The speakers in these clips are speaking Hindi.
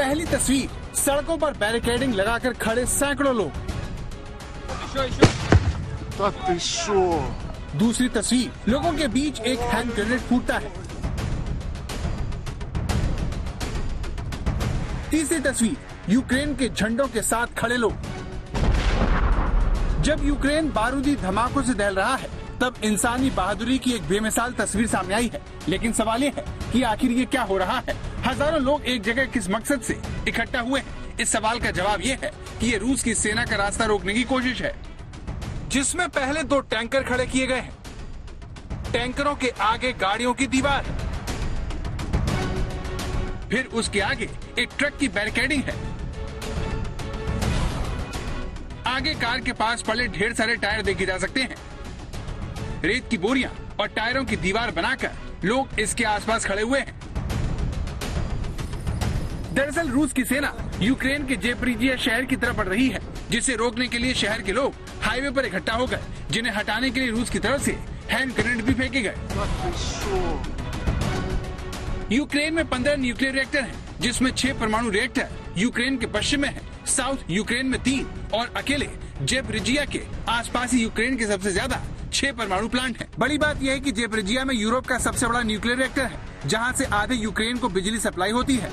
पहली तस्वीर सड़कों पर बैरिकेडिंग लगाकर खड़े सैकड़ों लोग। दूसरी तस्वीर लोगों के बीच एक हैंड ग्रेनेड फूटता है। तीसरी तस्वीर यूक्रेन के झंडों के साथ खड़े लोग। जब यूक्रेन बारूदी धमाकों से दहल रहा है तब इंसानी बहादुरी की एक बेमिसाल तस्वीर सामने आई है। लेकिन सवाल ये है कि आखिर ये क्या हो रहा है? हज़ारों लोग एक जगह किस मकसद से इकट्ठा हुए हैं? इस सवाल का जवाब ये है कि ये रूस की सेना का रास्ता रोकने की कोशिश है, जिसमें पहले दो टैंकर खड़े किए गए हैं। टैंकरों के आगे गाड़ियों की दीवार। फिर उसके आगे एक ट्रक की बैरिकेडिंग है। आगे कार के पास पड़े ढेर सारे टायर देखे जा सकते हैं। रेत की बोरियाँ और टायरों की दीवार बनाकर लोग इसके आसपास खड़े हुए हैं। दरअसल रूस की सेना यूक्रेन के जेपरीजिया शहर की तरफ़ बढ़ रही है जिसे रोकने के लिए शहर के लोग हाईवे पर इकट्ठा हो गए जिन्हें हटाने के लिए रूस की तरफ़ से हैंड ग्रेनेड भी फेंके गए। यूक्रेन में पंद्रह न्यूक्लियर रिएक्टर हैं, जिसमें छह परमाणु रिएक्टर यूक्रेन के पश्चिम में है साउथ यूक्रेन में तीन और अकेले जेपरिजिया के आसपास ही यूक्रेन के सबसे ज़्यादा छह परमाणु प्लांट है। बड़ी बात यह है कि जेपरिजिया में यूरोप का सबसे बड़ा न्यूक्लियर रिएक्टर है, जहाँ से आधे यूक्रेन को बिजली सप्लाई होती है।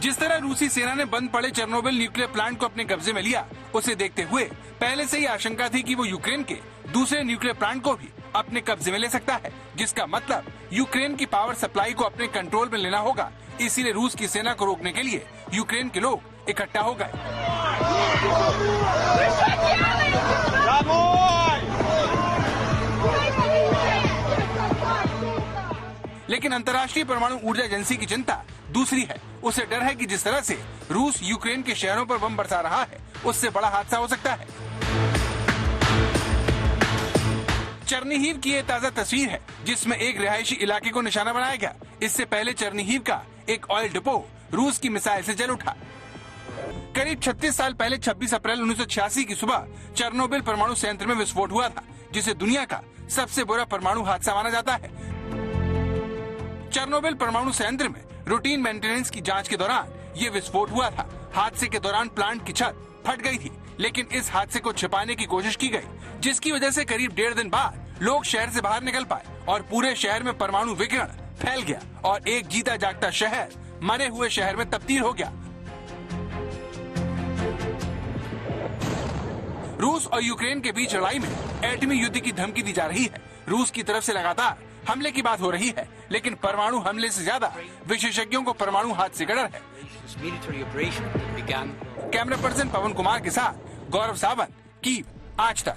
जिस तरह रूसी सेना ने बंद पड़े चेरनोबिल न्यूक्लियर प्लांट को अपने कब्जे में लिया, उसे देखते हुए पहले से ही आशंका थी कि वो यूक्रेन के दूसरे न्यूक्लियर प्लांट को भी अपने कब्जे में ले सकता है, जिसका मतलब यूक्रेन की पावर सप्लाई को अपने कंट्रोल में लेना होगा, इसीलिए रूस की सेना को रोकने के लिए यूक्रेन के लोग इकट्ठा हो गए। लेकिन अंतर्राष्ट्रीय परमाणु ऊर्जा एजेंसी की चिंता दूसरी है। उसे डर है कि जिस तरह से रूस यूक्रेन के शहरों पर बम बरसा रहा है, उससे बड़ा हादसा हो सकता है। चरनीहीव की ये ताज़ा तस्वीर है, जिसमें एक रिहायशी इलाके को निशाना बनाया गया। इससे पहले चरनीहीव का एक ऑयल डिपो रूस की मिसाइल से जल उठा। करीब 36 साल पहले 26 अप्रैल 1986 की सुबह, चरनोबिल परमाणु संयंत्र में विस्फोट हुआ था, जिसे दुनिया का सबसे बुरा परमाणु हादसा माना जाता है। चरनोबिल परमाणु संयंत्र में रूटीन मेंटेनेंस की जाँच के दौरान ये विस्फोट हुआ था। हादसे के दौरान प्लांट की छत फट गई थी, लेकिन इस हादसे को छिपाने की कोशिश की गई, जिसकी वजह से करीब डेढ़ दिन बाद लोग शहर से बाहर निकल पाए और पूरे शहर में परमाणु विकिरण फैल गया और एक जीता जागता शहर मरे हुए शहर में तब्दील हो गया। रूस और यूक्रेन के बीच लड़ाई में एटमी युद्ध की धमकी दी जा रही है। रूस की तरफ़ से लगातार हमले की बात हो रही है, लेकिन परमाणु हमले से ज़्यादा विशेषज्ञों को परमाणु हाथ से डर है। कैमरा पर्सन पवन कुमार के साथ गौरव सावंत की आज तक।